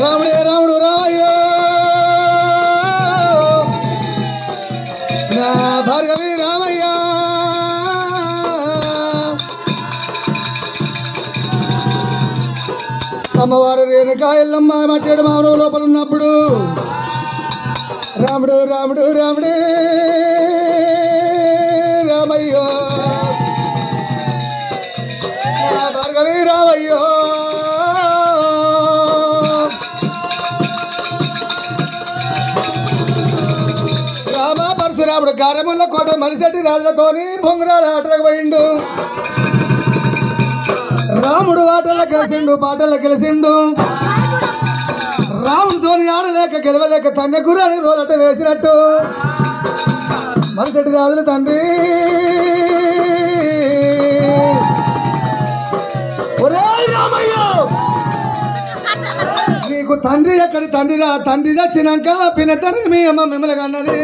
రాముడే రాముడు రామయ్యో నా భార్గవి రామయ్య! అమ్మవారు రేణుకా ఎల్లమ్మ మట్టేడు మామూలు లోపల ఉన్నప్పుడు రాముడు రాముడు రాముడే! రామయ్యో నా భార్గవి రామయ్యో రామ పరశురాముడు కార్యముల కోట మనిషటి రాజులతోని బొంగరాలు ఆటలకు పోయిండు. రాముడు ఆటల్లో కలిసిండు పాటల్లో కలిసిండు. రాముడితోని ఆడలేక గెలవలేక తన్య గుర్రాన్ని రోలట వేసినట్టు. మరుసటి రాజుల తండ్రి. ఒరేయ్ రామయ్య! నీకు తండ్రి ఎక్కడి తండ్రి రా? తండ్రి తెచ్చినాక పిన తండ్రి మీ అమ్మ మిమ్మల్ని కన్నది.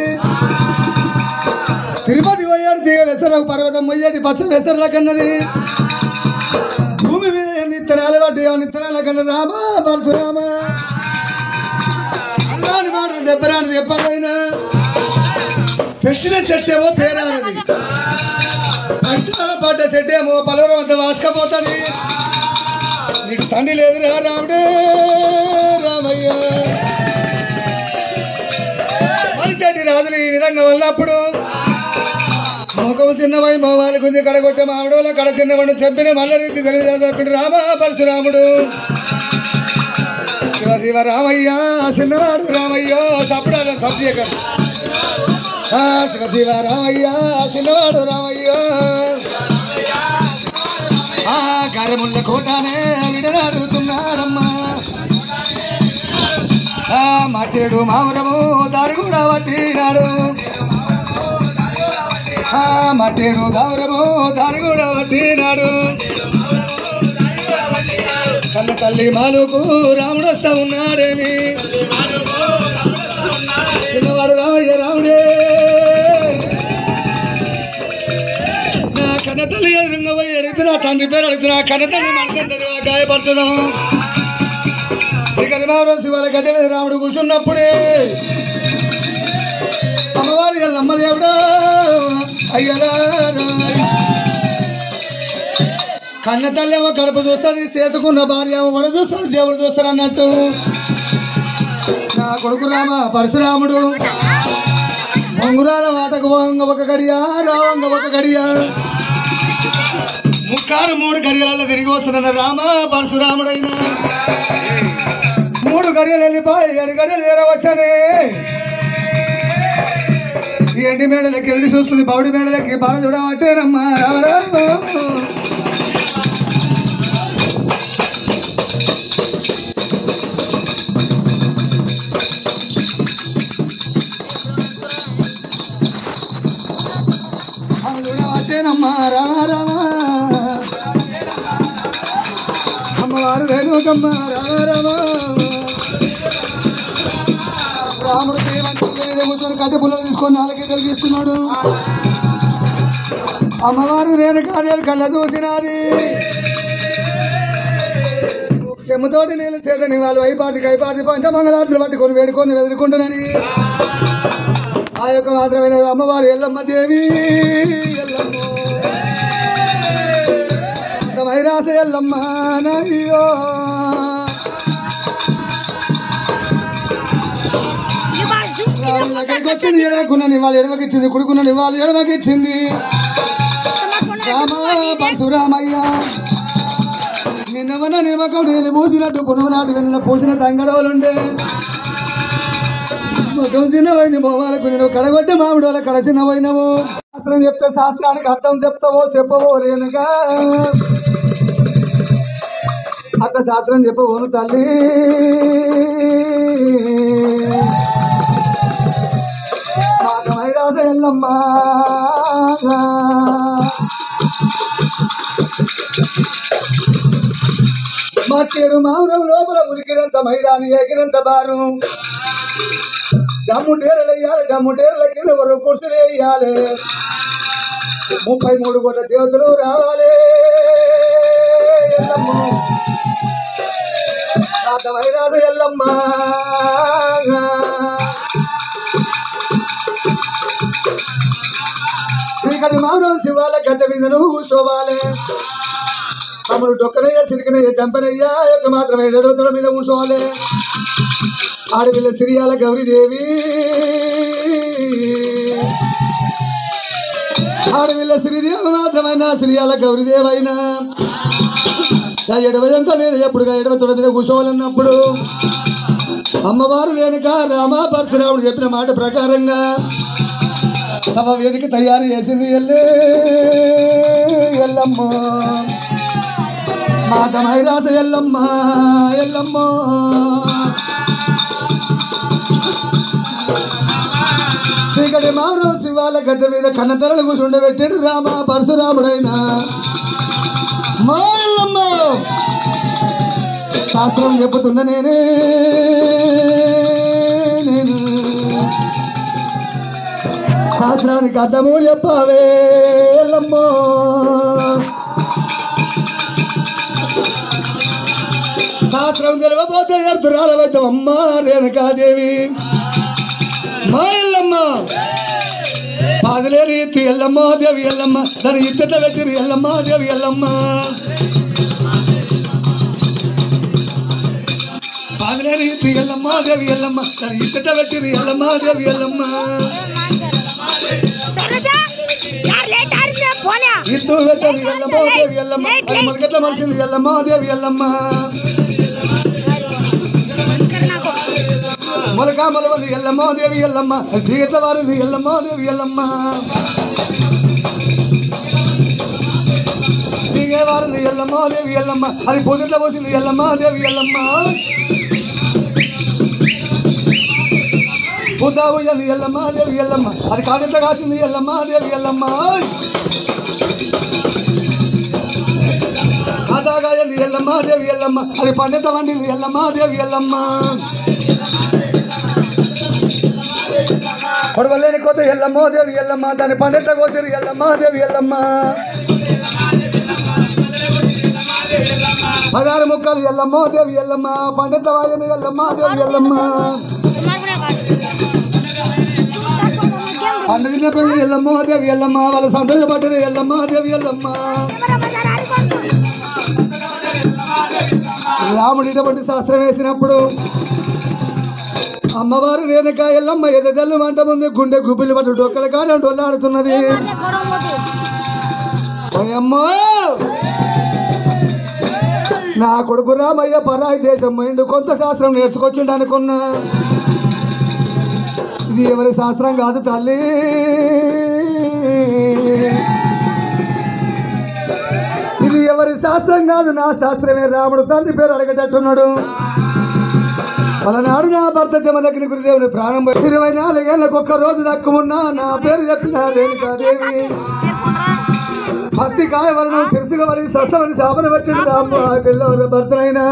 తిరుపతి పోయాడు తీగ వెసరకు పర్వతం మొయ్యాడు పచ్చ వెసరల కన్నది. భూమి మీద ఎన్ని ఇత్తనాలు పడ్డాయి ఇత్తనాల కన్నా రామ పరశురామా. అన్నాని మాటలు దెబ్బరాని చెప్పాలైనా కృష్ణ చెట్టు ఏమో పేరానది పడ్డ చెట్టు ఏమో పలవరం అంత వాసుకపోతుంది. నీకు తండ్రి లేదురా రాముడు రామయ్య. మంచి రాజులు ఈ విధంగా వెళ్ళినప్పుడు ముఖం చిన్నవై మోమాలి గుంజి కడగొట్టే మామిడోలో కడ చిన్నవాడు చెప్పిన మల్ల రీతి తెలియదు రామ పరశురాముడు. శివ రామయ్య చిన్నవాడు రామయ్య సప్పుడు సబ్జీ శివ శివ రామయ్య చిన్నవాడు రామయ్య. ఆ కార్యముల కోటానే విడనాడుతున్నారమ్మా. మట్టిడు మట్టేడు మామరము దారి కూడా పట్టినాడు. మట్టేడు దావరము దారి కూడా పట్టినాడు. కన్న తల్లి మాలుకు రాముడు వస్తా ఉన్నాడేమి? చిన్నవాడు రామయ్య రాముడే నా కన్న తల్లి ఎదురుగా పోయి అడుగుతున్నా తండ్రి పేరు అడుగుతున్నా కన్న తల్లి మనసు గాయపడుతున్నాం శ్రీకరి మహారాజు శివాల గద మీద రాముడు కూర్చున్నప్పుడే అమ్మవారి ఎల్లమ్మ దేవుడు అయ్యలారా కన్న తల్లి ఏమో కడుపు చూస్తుంది చేసుకున్న భార్య ఏమో వడ చూస్తుంది దేవుడు చూస్తారు అన్నట్టు. నా కొడుకు రామ పరశురాముడు. ముంగురాల వాటకు వంగ ఒక గడియ రావంగ ఒక గడియ. ముక్కారు మూడు గడియాల తిరిగి వస్తున్న రామ పరశురాముడైన. మూడు గడియలు వెళ్ళిపోయి ఏడు గడియలు వేరవచ్చనే ఎండి మేడలకి ఎదురు చూస్తుంది పౌడి మేడలకి బాగా చూడమంటేనమ్మా రావరా చూడవచ్చేనమ్మా రామ రామ. అమ్మవారు రేణుకమ్మ రామ రామ. రాముడు దేవంతుడు మీద కట్టె పుల్లలు తీసుకొని నాలుగే తెలిగిస్తున్నాడు అమ్మవారు రేణుకార్యాలు కళ్ళ చూసినది చెమ్మతోటి నీళ్ళు చేతని వాళ్ళు అయిపాటి కైపాటి పంచమంగళార్తులు పట్టుకొని వేడుకొని వెదురుకుంటున్నాని. ఆ యొక్క మాత్రమైన అమ్మవారు ఎల్లమ్మ. దేవి ఎల్లమ్మ మైరాస ఎల్లమ్మ నయ్యో వచ్చింది ఎడవకున్నాను వాళ్ళు ఎడవకిచ్చింది కొడుకున్నాను ఇవాళ వాళ్ళు రామ పరశురామయ్య. నిన్నవన నిమ్మకం నేను పూసినట్టు పునుగు నాటి వెన్న పూసిన తంగడవలుండే. ముఖం చిన్నవైంది మోమాలకు నేను కడగొట్టే మామిడి వాళ్ళ కడ చిన్నవైనవు. శాస్త్రం చెప్తే శాస్త్రానికి అర్థం చెప్తావో చెప్పవో రేనుగా అట్లా శాస్త్రం చెప్పబోను తల్లి. మాకమై మైరాస ఎల్లమ్మా. మా చెడు మామరం లోపల ఉరికినంత మైదాని ఎగినంత బారు. డమ్ము డేరలు వేయాలి డమ్ము డేరల కింద వరకు కుర్చీలు వేయాలి. ముప్పై మూడు కోట్ల దేవతలు రావాలి. ఎల్లమ్మ. రాత ఎల్లమ్మ. శ్రీకటి మానవ శివాల గత మీద నువ్వు కూర్చోవాలి. తమను డొక్కనయ్య సిరికనయ్య చంపనయ్య యొక్క మాత్రమే నడుతుల మీద కూర్చోవాలి ఆడపిల్ల సిరియాల గౌరీదేవి ఆడపిల్ల శ్రీదేవ మాత్రమైన శ్రీయాల గౌరీదేవైనా ఆ ఎడవయంక మీద ఎప్పుడుగా ఎడవ తొడ మీద కూర్చోవాలన్నప్పుడు అమ్మవారు రేణుక రామ పరశురాముడు చెప్పిన మాట ప్రకారంగా సభ వేదిక తయారు చేసింది ఎల్లే ఎల్లమ్మ మాతమై రాస ఎల్లమ్మ ఎల్లమ్మ. శ్రీకటి మారు శివాల గద్దె మీద కన్నతరలు కూర్చుండబెట్టాడు రామ పరశురాముడైనా మా ఎల్లమ్మ. శాస్త్రం చెప్పుతున్న నేనే నేను. శాస్త్రానికి అర్థము చెప్పవే ఎల్లమ్మో. శాస్త్రం తెలవబోతే ఎర్తురాల వైద్యం అమ్మ రేణుకాదేవి మా ఎల్లమ్మ పాదలేని ఎత్తి ఎల్లమ్మ దేవి ఎల్లమ్మ దాని ఇత్తట పెట్టిరు ఎల్లమ్మ దేవి ఎల్లమ్మ పాదలేని ఎత్తి ఎల్లమ్మ దేవి ఎల్లమ్మ దాని ఇత్తట పెట్టిరు ఎల్లమ్మ దేవి ఎల్లమ్మ సరోజా యార్ లేట్ ఆరింది పోనా ఇత్తు పెట్టిరు ఎల్లమ్మ దేవి ఎల్లమ్మ అది మనకెట్ల మనిషింది ఎల్లమ్మ దేవి ఎల్లమ్మ మొలకామలవది ఎల్లమ్మ దేవి ఎల్లమ్మ. జీగట్ల వారిది ఎల్లమ్మ దేవి ఎల్లమ్మ. దిగే వారిది ఎల్లమ్మ దేవి ఎల్లమ్మ. అది పొద్దుట్ల పోసింది ఎల్లమ్మ దేవి ఎల్లమ్మ. పుద్దావు ఎల్లి ఎల్లమ్మ దేవి ఎల్లమ్మ. అది కాదెట్ల కాసింది ఎల్లమ్మ దేవి ఎల్లమ్మ. కాదాగా ఎల్లమ్మ దేవి ఎల్లమ్మ. అది పండిత వండింది ఎల్లమ్మ దేవి ఎల్లమ్మ. కొడవలేని కొత్త ఎల్లమ్మ దేవి ఎల్లమ్మ దాని పండెట్ల కోసిరు ఎల్లమ్మ దేవి ఎల్లమ్మ. పదహారు ముక్కలు ఎల్లమ్మ దేవి ఎల్లమ్మ పండెట్ల వాయని ఎల్లమ్మ దేవి ఎల్లమ్మ. పండుగ ప్రజలు ఎల్లమ్మ దేవి ఎల్లమ్మ వాళ్ళ సంతోషపడ్డారు ఎల్లమ్మ దేవి ఎల్లమ్మ. రాముడు ఇటువంటి శాస్త్రం వేసినప్పుడు అమ్మవారు రేణుక ఎల్లమ్మ ఎదజల్లు మంట ముందు గుండె గుబ్బిలు పట్టు డొక్కల కాడ డొల్లాడుతున్నది ఓయమ్మో నా కొడుకు రామయ్య పరాయి దేశం పోయిండు కొంత శాస్త్రం నేర్చుకొచ్చిండు అనుకున్నా. ఇది ఎవరి శాస్త్రం కాదు తల్లి. ఇది ఎవరి శాస్త్రం కాదు నా శాస్త్రమే. రాముడు తండ్రి పేరు అడగటట్టున్నాడు. పలనాడు నా భర్త జమదగ్ని గురుదేవుని ప్రాణం ఇరవై నాలుగేళ్ళకు ఒక్క రోజు దక్కుమున్నా నా పేరు చెప్పిన రేణుకాదేవి. పత్తి కాయ వలన శిరసుగా వలి సస్తమని శాపన పెట్టిన రామ్మ పిల్లల భర్తనైనా.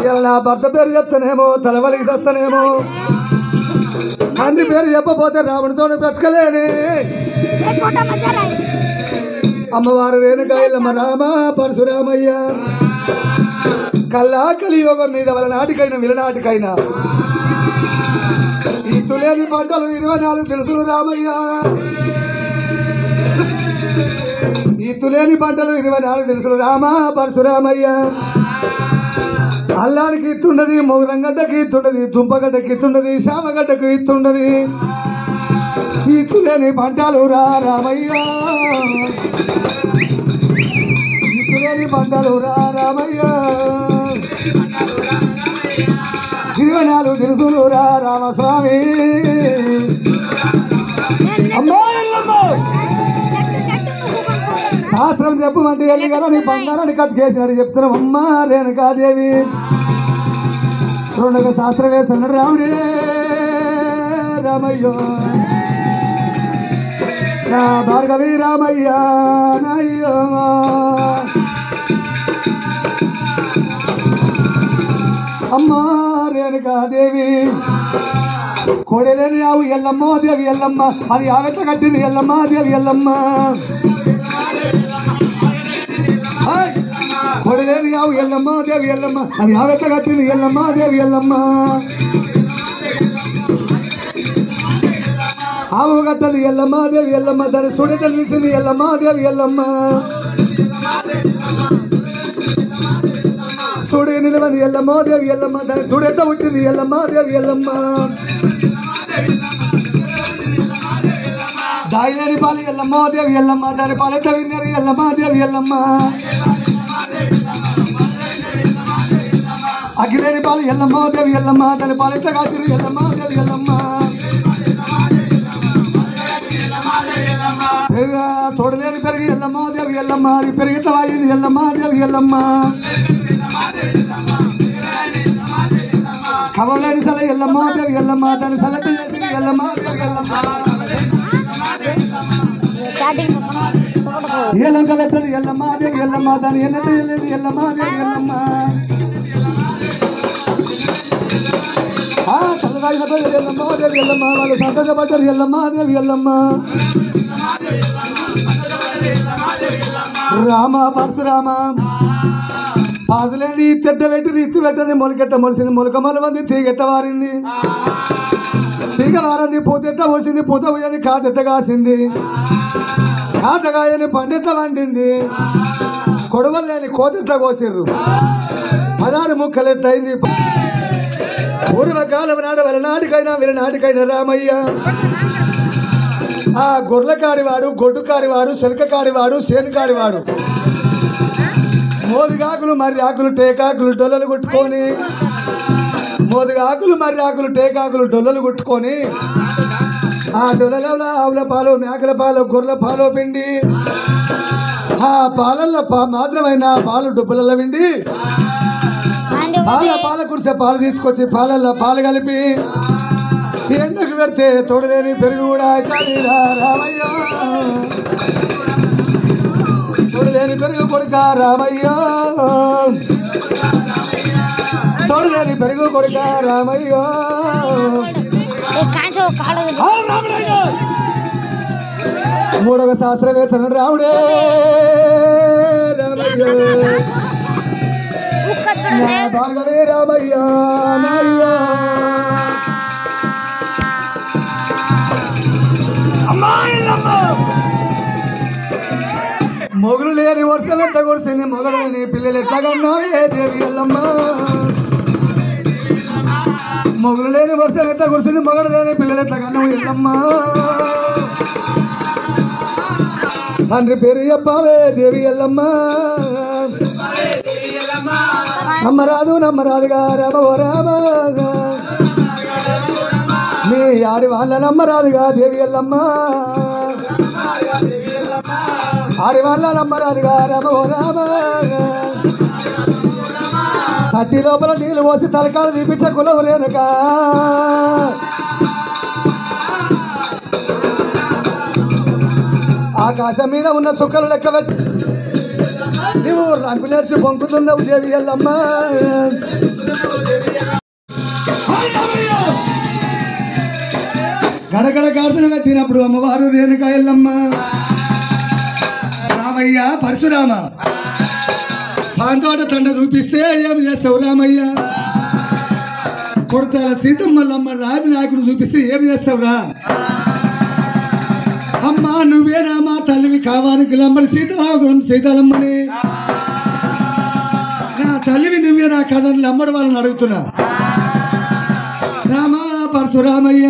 ఇలా నా భర్త పేరు చెప్తానేమో తలవలికి సస్తనేమో. తండ్రి పేరు చెప్పపోతే రాముడితో బ్రతకలేని. అమ్మవారు రేణుకాయలమ్మ రామ పరశురామయ్య. కల్లా కలియోగం మీద వాళ్ళ నాటికైనా విలనాటికైనా. ఈ తులేని పంటలు ఇరవై నాలుగు తెలుసులు రామయ్య. ఈ తులేని పంటలు ఇరవై నాలుగు తెలుసులు రామ పరశురామయ్య. అల్లానికి ఇత్తుండది మొగరంగడ్డకి ఇత్తుండది దుంపగడ్డకి ఇత్తుండది శామగడ్డకి ఇత్తుండది. ఈ తులేని పంటలు రా రామయ్య. ఈ తులేని పంటలు రా రామయ్య. జీవనాలు నాలుగు రామస్వామి. శాస్త్రం చెప్పమంటే వెళ్ళి కదా నీ బంగారాన్ని కతికేసినాడు చెప్తున్నాం అమ్మా రేణుకాదేవి. రెండవ శాస్త్రం వేస్తున్నాడు రాముడే. రామయ్యో. నా భార్గవి రామయ్య నయ్యో. అమ్మా రేణుకాదేవి కొడలేని ఆవు ఎల్లమ్మ దేవి ఎల్లమ్మ అది ఆవెట్ల కట్టింది ఎల్లమ్మ దేవి ఎల్లమ్మ హాయ్! కొడలేని ఆవు ఎల్లమ్మ దేవి ఎల్లమ్మ అది ఆవెట్ల కట్టింది ఎల్లమ్మ దేవి ఎల్లమ్మ ఆవు కట్టది ఎల్లమ్మ దేవి ఎల్లమ్మ దాని సుడట నిలిచింది ఎల్లమ్మ దేవి ఎల్లమ్మ సుడి నిలవది ఎల్లమ్మ దేవి ఎల్లమ్మ దాని తుడెట్ట పుట్టింది ఎల్లమ్మ దేవి ఎల్లమ్మ దాయిలేని పాలు ఎల్లమ్మ దేవి ఎల్లమ్మ దాని పాలెట్ల విన్నరు ఎల్లమ్మ దేవి ఎల్లమ్మ అగిలేని పాలు ఎల్లమ్మ దేవి ఎల్లమ్మ దాని పాలెట్ల కాసిరు ఎల్లమ్మ దేవి ఎల్లమ్మ పెరుగా తోడలేని పెరిగి ఎల్లమ్మ దేవి ఎల్లమ్మ అది పెరిగిత వాయింది ఎల్లమ్మ దేవి ఎల్లమ్మ కవలేని సల ఎల్లమ్మ దేవి ఎల్లమ్మ దాని సలట్టు చేసింది ఎల్లమ్మ దేవి ఎల్లమ్మ స్టార్టింగ్ ఏలంక పెట్టదు ఎల్లమ్మ దేవి ఎల్లమ్మ దాని ఎన్నట్టు వెళ్ళేది ఎల్లమ్మ దేవి ఎల్లమ్మ ఆ చల్లదాగిన పిల్లలు ఎల్లమ్మ దేవి ఎల్లమ్మ వాళ్ళు సంతోషపడ్డారు ఎల్లమ్మ దేవి ఎల్లమ్మ రామ పరశురామ పాదులేని తెడ్డ పెట్టి రీతి పెట్టని మొలకెట్ట మొలిసింది మొలక మొలమంది తీగెట్ట వారింది. తీగ వారింది పూతెట్ట పోసింది పూత పోయని కాతెట్ట కాసింది. కాతగాయని పండెట్ట వండింది. కొడవలేని కోతెట్ట కోసిర్రు. పదారు ముక్కలెట్టయింది. పూర్వకాలం నాడు వెళ్ళనాటికైనా వెళ్ళనాటికైనా రామయ్య. ఆ గొర్రె కాడివాడు గొడ్డు కాడివాడు శనక కాడివాడు సేను కాడివాడు మోదుగాకులు మర్రి ఆకులు టేకాకులు డొల్లలు కొట్టుకొని. మోదుగాకులు మర్రి ఆకులు టేకాకులు డొల్లలు కొట్టుకొని. ఆ డొలలో ఆవుల పాలు మేకల పాలు గొర్రెల పాలు పిండి. ఆ పాలల్లో పా మాత్రమైన పాలు డబ్బులలో పిండి. పాల పాల కురిసే పాలు తీసుకొచ్చి పాలల్లో పాలు కలిపి ఎండకు పెడితే తోడలేని పెరుగు కూడా రామయ్య. తోడలేని పెరుగు కొడుక రామయ్య తోడలేని పెరుగు కొడుక రామయ్య కాంచో కాళ్ళు ఆ రాముడయ్య! మూడవ శాస్త్రవేత్తను రాముడే రామయ్య ఉక్కత్తుడు నా భార్గవే రామయ్య నాయ్య మొగులు లేని వర్షం ఎంత కురిసింది మొగడు పిల్లలు ఎట్లా ఏ దేవి ఎల్లమ్మ? మొగులు లేని వర్షం ఎట్లా కురిసింది మొగడు లేని పిల్లలు ఎట్లా కన్నావు? ఎల్లమ్మ? తండ్రి పేరు చెప్పావే దేవి ఎల్లమ్మ. నమ్మరాదు నమ్మరాదుగా రామ ఓ రామ. మీ ఆడి వాళ్ళ నమ్మరాదుగా దేవి ఎల్లమ్మ. ఆడి వాళ్ళ నమ్మరాదుగా రామ. రామ తట్టి లోపల నీళ్ళు పోసి తలకాలు తీపించే కులవు రేనుక ఆకాశం మీద ఉన్న చుక్కలు లెక్క పెట్టి నువ్వు రంగు నేర్చి పొంకుతున్నావు దేవి ఎల్లమ్మ. గడగడ గార్తన కట్టినప్పుడు అమ్మవారు రేణుక ఎల్లమ్మ. రామయ్య పరశురామ. పాంతోట తండ చూపిస్తే ఏం చేస్తావు రామయ్య? కొడతాల సీతమ్మల్లమ్మ రామి నాయకుడు చూపిస్తే ఏం చేస్తావురా అమ్మా నువ్వేనా మా తల్లివి కావాలి గిలమ్మని సీతారామం సీతాలమ్మని. నా తల్లివి నువ్వే నా కథని లమ్మడి వాళ్ళని అడుగుతున్నా. రామ పరశురామయ్య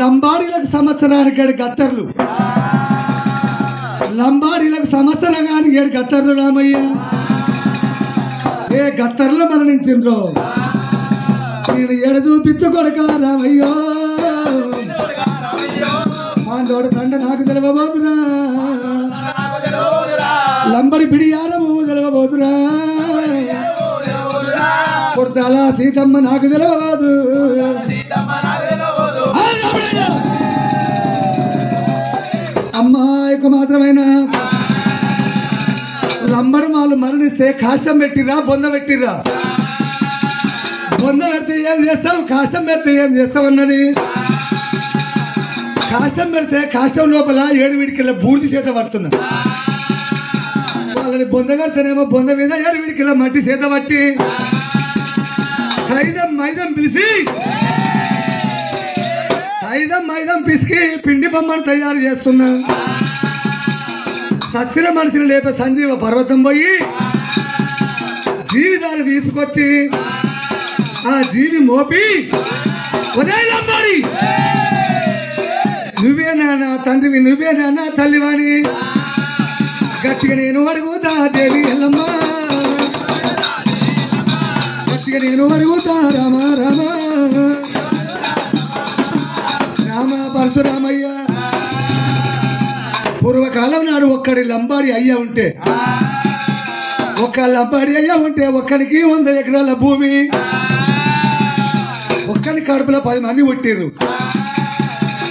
లంబాడీలకు సంవత్సరానికి ఏడు గత్తర్లు. లంబాడీలకు సంవత్సరానికి ఏడు గత్తర్లు రామయ్య. ఏ గత్తర్లు మరణించిండ్రో? నేను ఎడ చూపిత్తు కొడక రామయ్యో? ఆందోడు తండ నాకు తెలవబోతురా. లంబడి బిడియారము తెలవబోతురా. కొడతాల సీతమ్మ నాకు తెలవబోదు. ఆ, మాత్రమేనా? అమ్మాయికి మరణిస్తే కాష్టం పెట్టిర్రా బొంద పెట్టిర్రా? బొంద పెడితే ఏం చేస్తావు? కాష్టం పెడితే ఏం చేస్తావు అన్నది? కాష్టం పెడితే కాష్టం లోపల ఏడు వీడికిళ్ళ బూడిది చేత పడుతున్నా. వాళ్ళని బొంద కడితేనేమో బొంద మీద ఏడు వీడికిళ్ళ మట్టి చేత పట్టి ఖైదం మైదం పిలిచి ఖైదం మైదం పిసికి పిండి బొమ్మను తయారు చేస్తున్నా. సచ్చిన మనిషిని లేపే సంజీవ పర్వతం పోయి జీవితాన్ని తీసుకొచ్చి ఆ జీవి మోపి ఒరే నువ్వే నాన్న తండ్రివి నువ్వే నాన్న తల్లివాణి. గట్టిగా నేను అడుగుతా దేవి ఎల్లమ్మ! గట్టిగా నేను అడుగుతా రామ రామ! రామ పరశురామయ్య! కాలం నాడు ఒక్కడి లంబాడి అయ్యా ఉంటే. ఒక లంబాడి అయ్యా ఉంటే ఒక్కడికి వంద ఎకరాల భూమి. ఒక్కని కడుపులో పది మంది పుట్టిర్రు.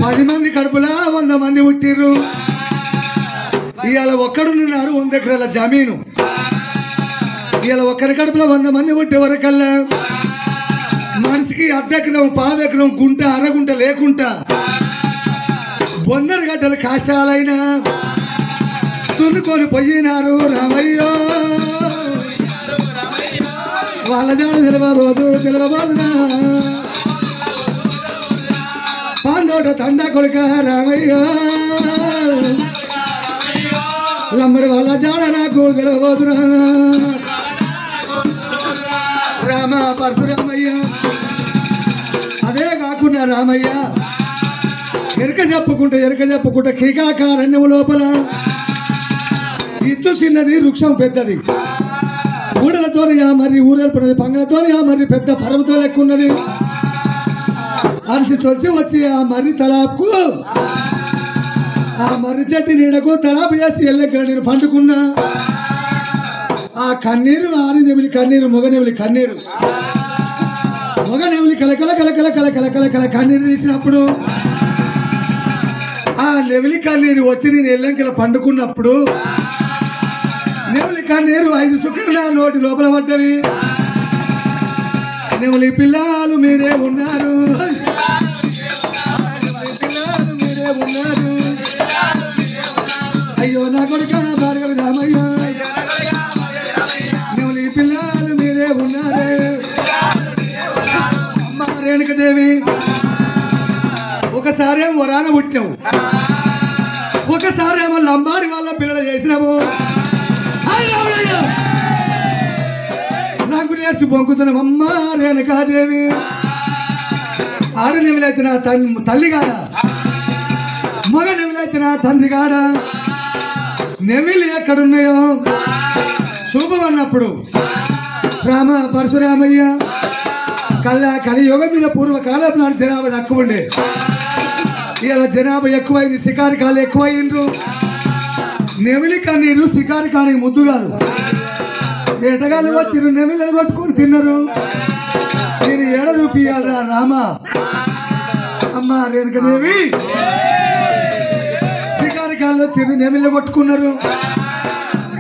పది మంది కడుపులా వంద మంది పుట్టిర్రు. ఇవాళ ఒక్కడున్నారు వంద ఎకరాల జమీను. ఇవాళ ఒక్కరి కడుపులో వంద మంది పుట్టే వరకల్లా. మనిషికి అద్దెకరం పావెకరం గుంట అరగుంట లేకుండా. బొందరు గడ్డలు కష్టాలైనా. దున్నుకొని పోయినారు రామయ్యో. వాళ్ళ జాడ తెలవబోదు తెలవబోదునా? పాండోట తండ కొడుక రామయ్యో. లమ్మడి వాళ్ళ జాడ నాకు తెలవబోదురా రామ పరశురామయ్య. అదే కాకుండా రామయ్య ఎరక చెప్పుకుంటే ఎరక చెప్పుకుంటే కీకాకారణ్యం లోపల ఇత్తు చిన్నది వృక్షం పెద్దది. ఊడలతో మరి ఊరేల్పున్నది పంగలతో మరి పెద్ద పరమతో లెక్క ఉన్నది అరిసి చొచ్చి వచ్చి ఆ మర్రి తలాపుకు. ఆ మర్రి చెట్టు నీడకు తలాపు చేసి ఎల్లెక్కడ నేను పండుకున్నా. ఆ కన్నీరు ఆరి నెమిలి కన్నీరు మొగ నెమిలి కన్నీరు. మొగ నెమిలి కలకల కలకల కలకల కలకల కన్నీరు తీసినప్పుడు ఆ నెమిలి కన్నీరు వచ్చి నేను ఎల్లంకిల పండుకున్నప్పుడు కన్నీరు ఐదు సుఖాలు నా నోటి లోపల పడ్డవి. నెమిలి పిల్లలు మీరే ఉన్నారు. పిల్లలు మీరే ఉన్నారు. అయ్యో నా కొడుక భార్గవి రామయ్య. నెమిలి పిల్లలు మీరే ఉన్నారే. అమ్మ రేణుకదేవి ఒకసారేమో వరాన పుట్టాము ఒకసారేమో లంబాడి వాళ్ళ పిల్లలు చేసినాము ఏడ్చి నేర్చి బొంకుతున్నాం రేణుకాదేవి ఆడ నెమిలైతే నా తన్ తల్లి కాదా మగ నిమిలైతే నా తండ్రి కాడా? నెమిలి ఎక్కడున్నాయో? శుభం అన్నప్పుడు. రామ పరశురామయ్య కళ్ళ కలియుగం మీద పూర్వకాలం నాడు జనాభా తక్కువ ఉండే. ఇలా జనాభా ఎక్కువైంది శికారి కాలు ఎక్కువైండ్రు నెమిలి కన్నీరు శికారి కానికి ముద్దు కాదు. వేటగాళ్ళు వచ్చిర్రు నెమిలిని కొట్టుకొని తిన్నారు. నేను ఏడ చూపియాలరా రామ? అమ్మ రేణుకదేవి! శికారి కాళ్ళు నెమిళ్ళు కొట్టుకున్నారు.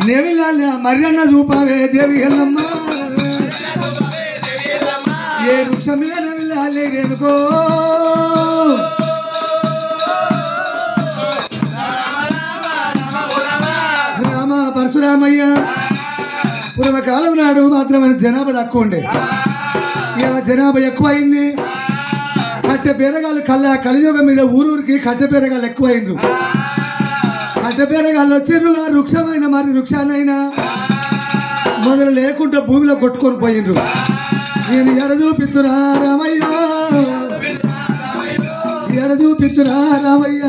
నెమిళ్ళ మర్యాద చూపావే దేవి ఎల్లమ్మ ఏ వృక్షం మీద నెమిలి రేణుకో రామ పరశురామయ్య. పూర్వకాలం నాడు మాత్రమే జనాభా తక్కువ ఉండే. ఇలా జనాభా ఎక్కువైంది. కట్టె బీరగాళ్ళు కళ్ళ కలియుగం మీద ఊరూరికి కట్టె బీరగాళ్ళు ఎక్కువైండ్రు. కట్టె బీరగాళ్ళు వచ్చిర్రు ఆ వృక్షమైన మరి వృక్షాన్నైనా మొదలు లేకుండా భూమిలో కొట్టుకొని పోయిండ్రు. నేను ఎడదూపిత్తురా రామయ్య. ఎడదూపిత్తురా రామయ్య.